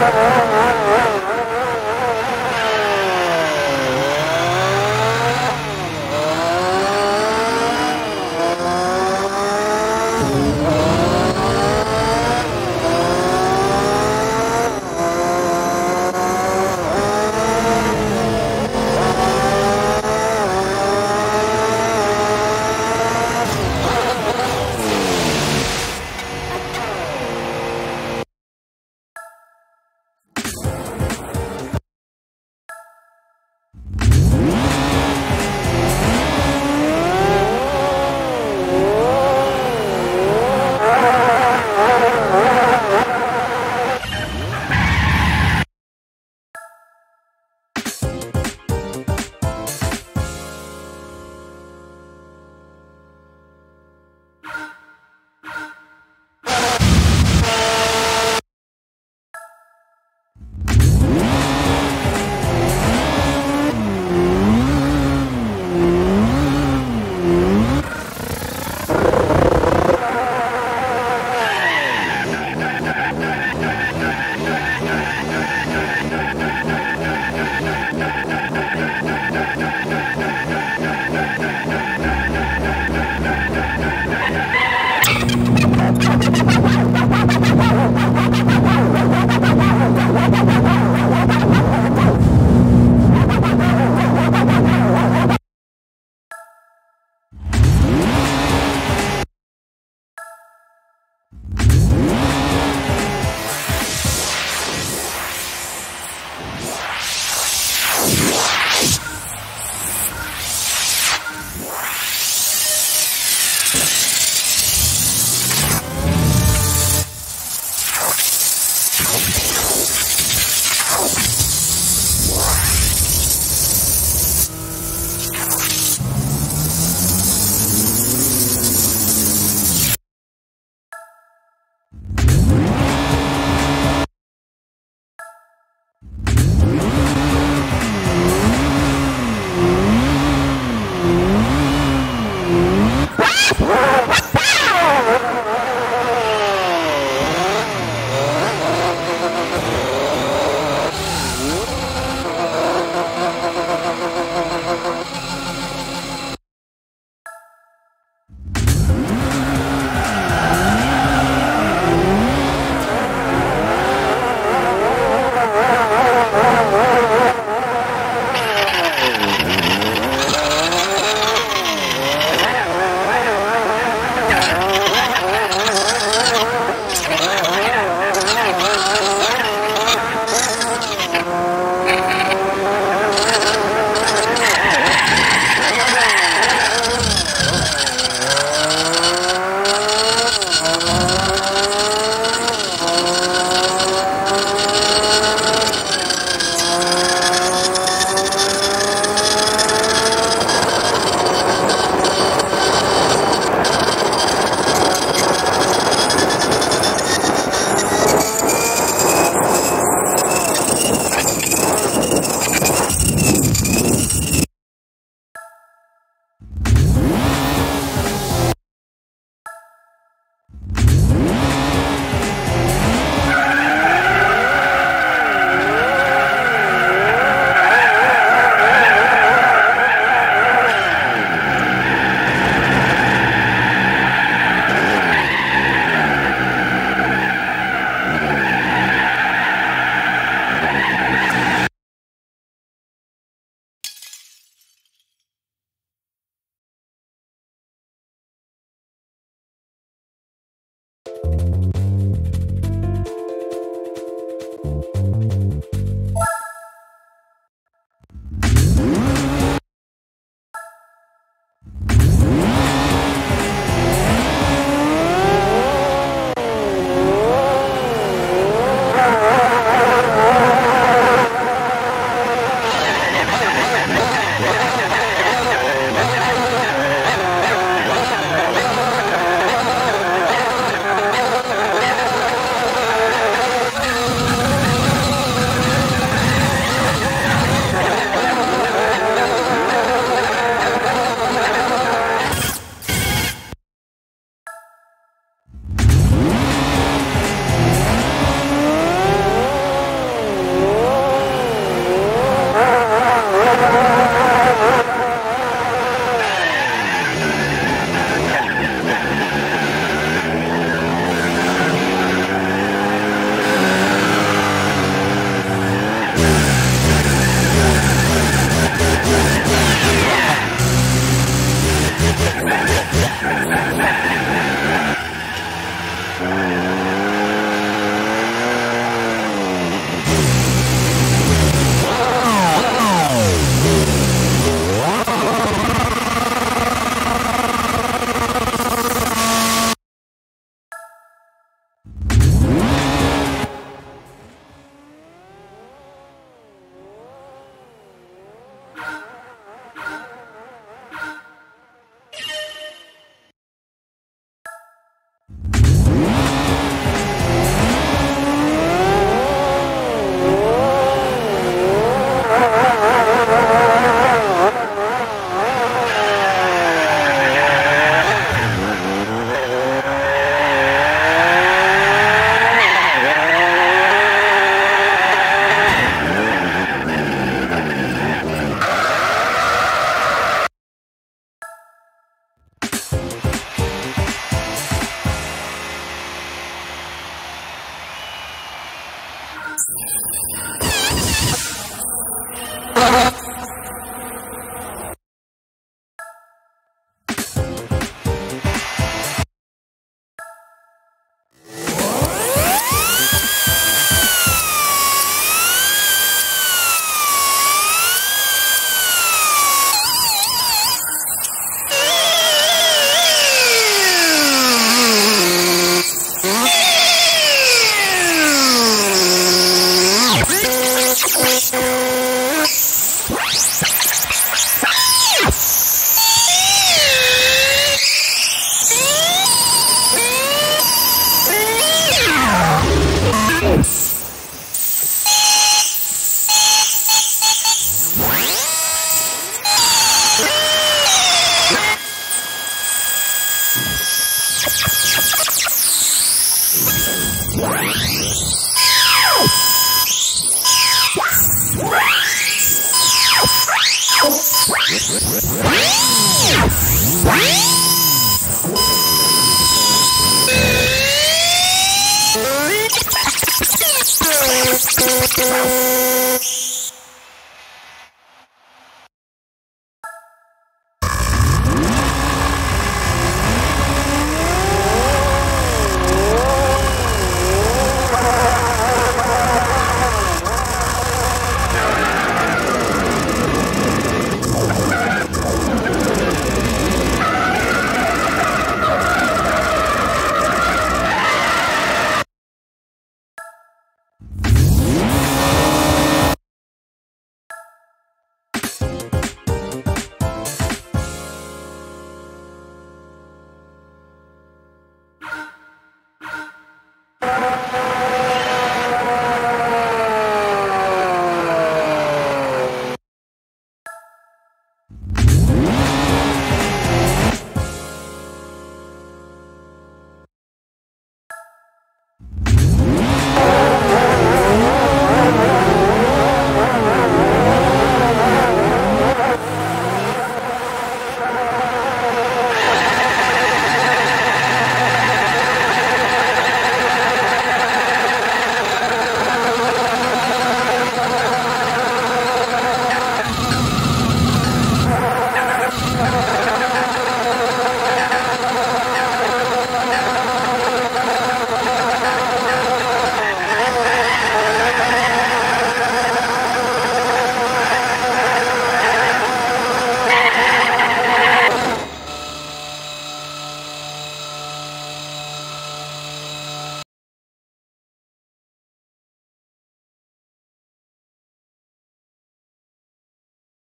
Bravo.